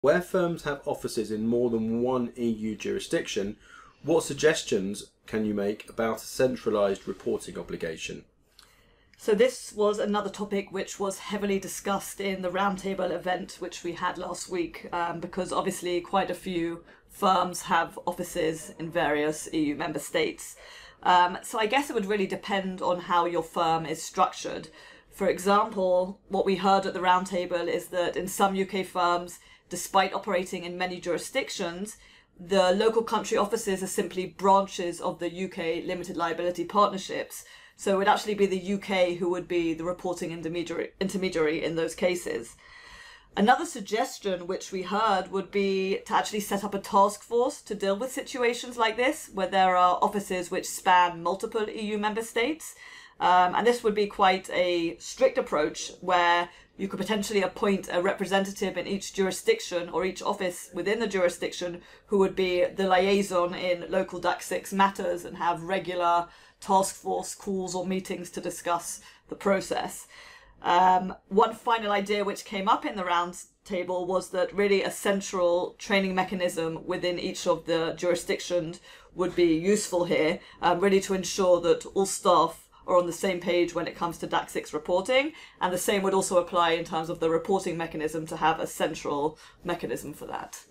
Where firms have offices in more than one EU jurisdiction, what suggestions can you make about a centralised reporting obligation? So this was another topic which was heavily discussed in the roundtable event which we had last week, um, because obviously quite a few firms have offices in various EU member states. Um, so I guess it would really depend on how your firm is structured. For example, what we heard at the roundtable is that in some UK firms, despite operating in many jurisdictions, the local country offices are simply branches of the UK limited liability partnerships. So it would actually be the UK who would be the reporting intermediary, intermediary in those cases. Another suggestion which we heard would be to actually set up a task force to deal with situations like this, where there are offices which span multiple EU member states. Um, and this would be quite a strict approach where you could potentially appoint a representative in each jurisdiction or each office within the jurisdiction who would be the liaison in local DAC 6 matters and have regular task force calls or meetings to discuss the process. Um, one final idea which came up in the round table was that really a central training mechanism within each of the jurisdictions would be useful here, um, really to ensure that all staff are on the same page when it comes to DAC 6 reporting, and the same would also apply in terms of the reporting mechanism to have a central mechanism for that.